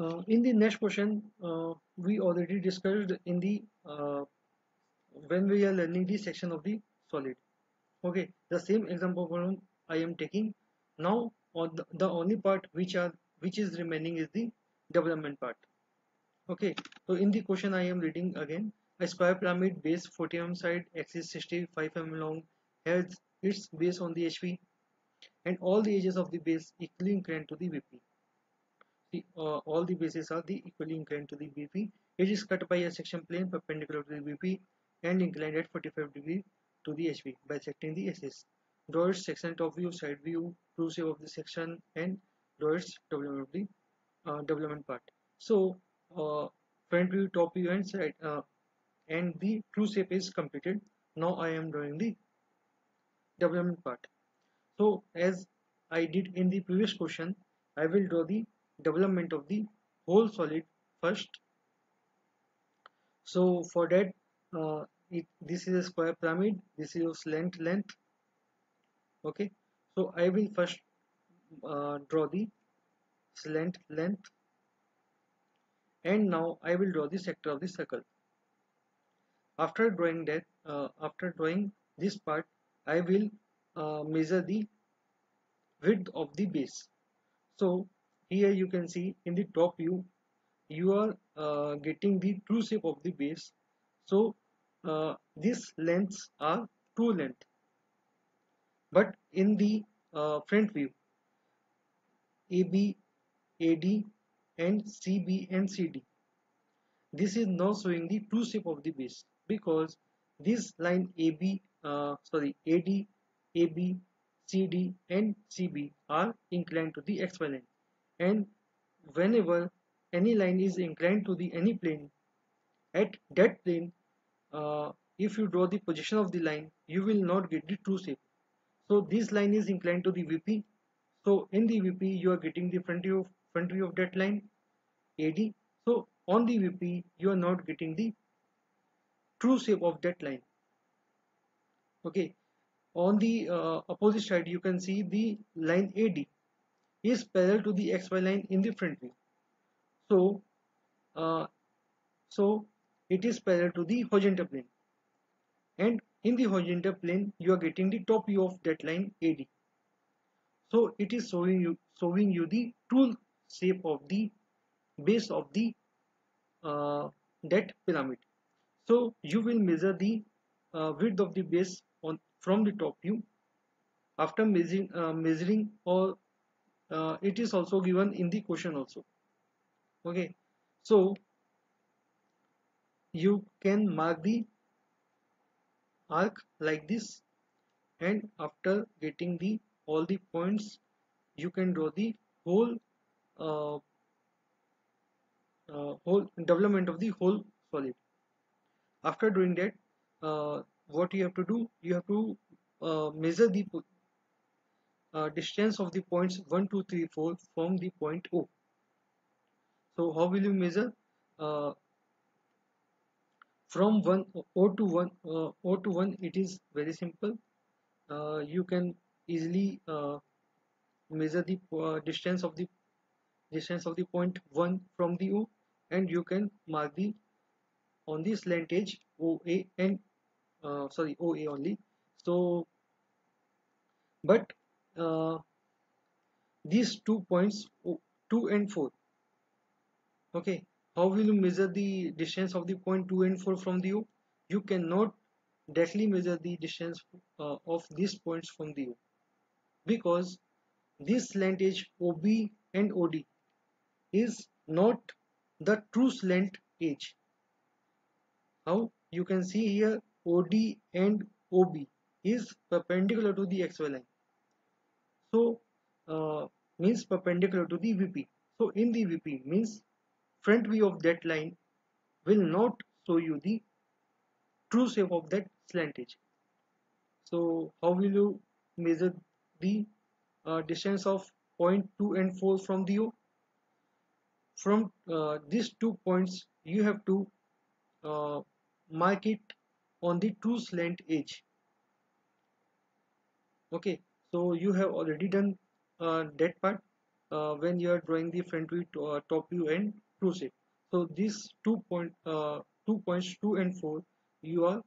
Uh, in the next question, uh, we already discussed in the uh, when we are learning the section of the solid. Okay, the same example problem I am taking now. On the, the only part which are which is remaining is the development part. Okay, so in the question I am reading again. A square pyramid base 40 mm side, axis 65 mm long, has its base on the HP, and all the edges of the base equally inclined to the VP uh, all the bases are the equally inclined to the VP. It is cut by a section plane perpendicular to the VP and inclined at 45 degree to the HP bisecting the axis. Draw its section top view, side view, true shape of the section and draw its development of the uh, development part. So uh, front view, top view and side uh, and the true shape is completed. Now I am drawing the development part. So as I did in the previous question, I will draw the development of the whole solid first. So for that uh, it, this is a square pyramid. This is your slant length. Okay. So I will first uh, draw the slant length. And now I will draw the sector of the circle. After drawing that uh, after drawing this part I will uh, measure the width of the base. So here you can see in the top view you are uh, getting the true shape of the base. So uh, these lengths are true length. But in the uh, front view AB, AD and CB and CD this is now showing the true shape of the base because this line AB uh, sorry AD, AB, CD and CB are inclined to the XY line and whenever any line is inclined to the any plane at that plane uh, if you draw the position of the line you will not get the true shape. So this line is inclined to the VP so in the VP you are getting the front view of, front view of that line AD so on the VP you are not getting the true shape of that line. Okay. On the uh, opposite side you can see the line AD is parallel to the xy line in the front view so uh, so it is parallel to the horizontal plane. And in the horizontal plane you are getting the top view of that line AD so it is showing you showing you the true shape of the base of the uh, that pyramid. So you will measure the uh, width of the base on from the top view. After measuring uh, measuring or uh, it is also given in the question also. Okay. So you can mark the arc like this and after getting the all the points you can draw the whole uh, uh, whole development of the whole solid. After doing that uh, what you have to do you have to uh, measure the uh, distance of the points 1 2 3 4 from the point O. So how will you measure uh, from 1 O to 1 uh, O to 1 it is very simple. Uh, you can easily uh, measure the distance of the distance of the point 1 from the O and you can mark the on the slant edge OA and sorry OA only. So but uh, these two points 2 and 4 okay how will you measure the distance of the point 2 and 4 from the O? You cannot directly measure the distance uh, of these points from the O. Because this slant edge OB and OD is not the true slant edge how you can see here OD and OB is perpendicular to the XY line so uh, means perpendicular to the VP so in the VP means front view of that line will not show you the true shape of that slant edge so how will you measure the uh, distance of point 2 and 4 from the O from uh, these two points you have to uh, mark it on the true slant edge. Okay so you have already done uh, that part uh, when you are drawing the front view to, uh, top view and true shape so these two point uh, two points two and four you are